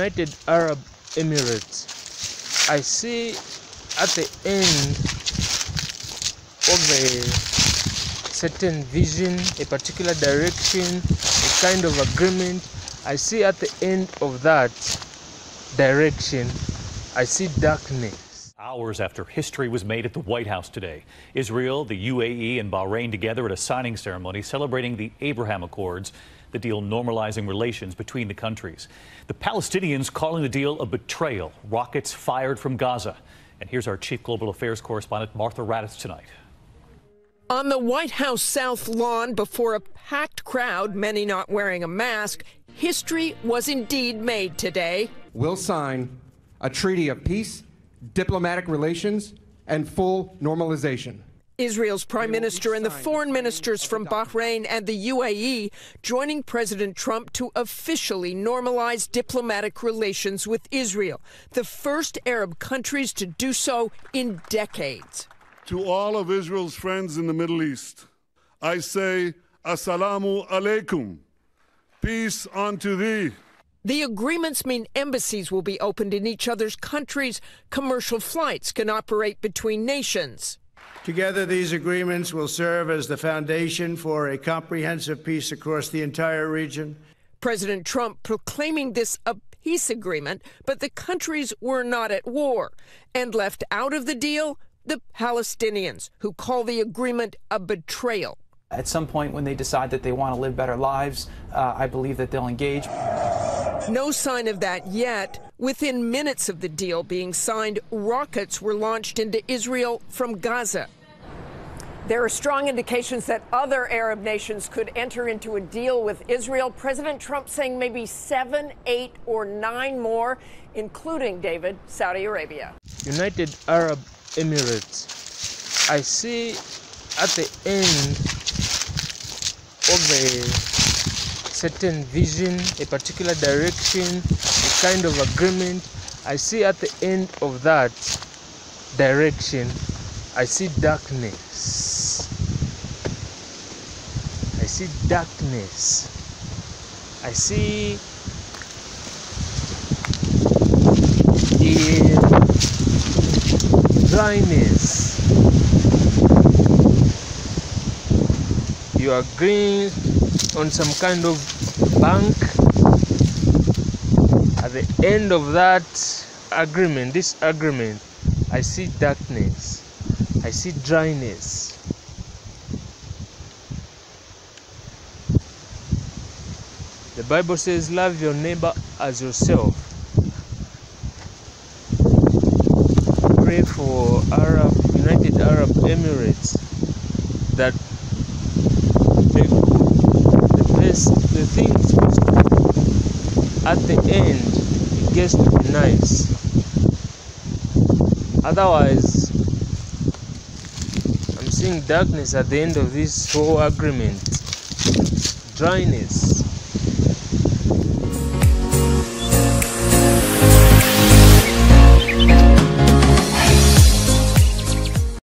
United Arab Emirates. I see at the end of a certain vision, a particular direction, a kind of agreement. I see at the end of that direction, I see darkness. Hours after history was made at the White House today, Israel, the UAE, and Bahrain together at a signing ceremony celebrating the Abraham Accords, the deal normalizing relations between the countries. The Palestinians calling the deal a betrayal, rockets fired from Gaza. And here's our chief global affairs correspondent, Martha Raddatz, tonight. On the White House South lawn, before a packed crowd, many not wearing a mask, history was indeed made today. We'll sign a treaty of peace, diplomatic relations, and full normalization. Israel's prime minister and the foreign ministers from Bahrain and the UAE joining President Trump to officially normalize diplomatic relations with Israel, the first Arab countries to do so in decades. To all of Israel's friends in the Middle East, I say, Assalamu alaikum. Peace unto thee. The agreements mean embassies will be opened in each other's countries. Commercial flights can operate between nations. Together, these agreements will serve as the foundation for a comprehensive peace across the entire region. President Trump proclaiming this a peace agreement, but the countries were not at war. And left out of the deal, the Palestinians, who call the agreement a betrayal. At some point, when they decide that they want to live better lives, uh, I believe that they'll engage. No sign of that yet. Within minutes of the deal being signed, rockets were launched into Israel from Gaza. There are strong indications that other Arab nations could enter into a deal with Israel. President Trump saying maybe seven, eight, or nine more, including, David, Saudi Arabia. United Arab Emirates. I see at the end of a certain vision, a particular direction, a kind of agreement. I see at the end of that direction, I see darkness. I see darkness. I see dryness. You are green on some kind of bank. At the end of that agreement, this agreement, I see darkness. I see dryness. The Bible says, Love your neighbor as yourself. Pray for Arab United Arab Emirates that the, the things at the end it gets to be nice. Otherwise, I'm seeing darkness at the end of this whole agreement. Dryness.